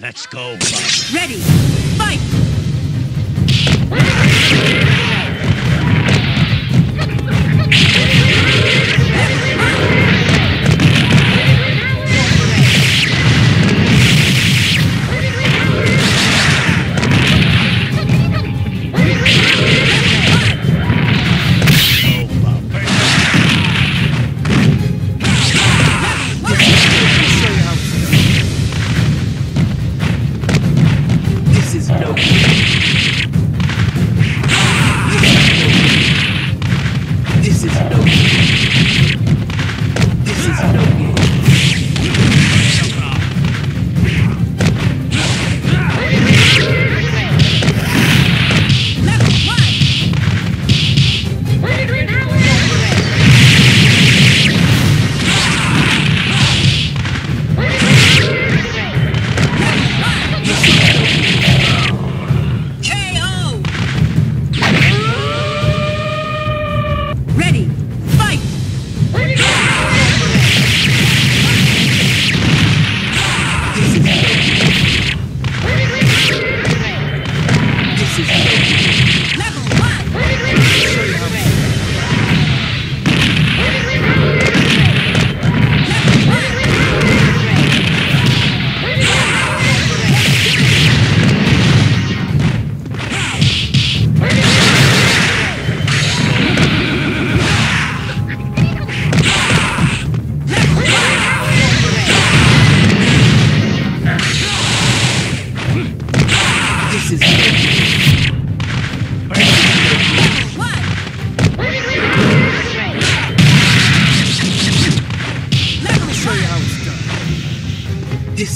Let's go. Ready. Fight.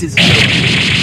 This is